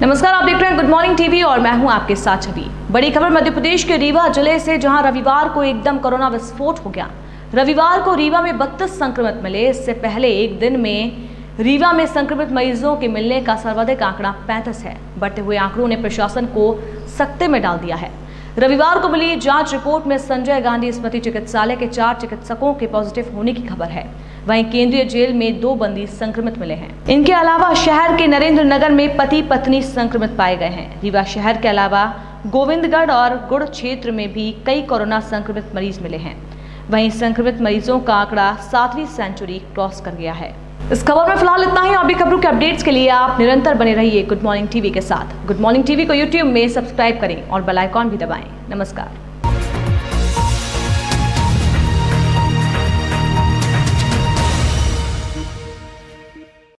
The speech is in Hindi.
नमस्कार, आप देख रहे हैं गुड मॉर्निंग टीवी और मैं हूँ आपके साथ छवि। बड़ी खबर मध्य प्रदेश के रीवा ज़िले से, जहाँ रविवार को एकदम कोरोना विस्फोट हो गया। रविवार को रीवा में बत्तीस संक्रमित मिले। इससे पहले एक दिन में रीवा में संक्रमित मरीजों के मिलने का सर्वाधिक आंकड़ा पैंतीस है। बढ़ते हुए आंकड़ों ने प्रशासन को सख्ते में डाल दिया है। रविवार को मिली जाँच रिपोर्ट में संजय गांधी स्मृति चिकित्सालय के चार चिकित्सकों के पॉजिटिव होने की खबर है। वहीं केंद्रीय जेल में दो बंदी संक्रमित मिले हैं। इनके अलावा शहर के नरेंद्र नगर में पति पत्नी संक्रमित पाए गए हैं। रीवा शहर के अलावा गोविंदगढ़ और गुड़ क्षेत्र में भी कई कोरोना संक्रमित मरीज़ मिले हैं। वहीं संक्रमित मरीजों का आंकड़ा सातवीं सेंचुरी क्रॉस कर गया है। इस खबर में फ़िलहाल इतना ही। और भी खबरों के अपडेट्स के लिए आप निरंतर बने रहिए गुड मॉर्निंग टीवी के साथ। गुड मॉर्निंग टीवी को यूट्यूब में सब्सक्राइब करें और बेल आइकॉन भी दबाएँ। नमस्कार।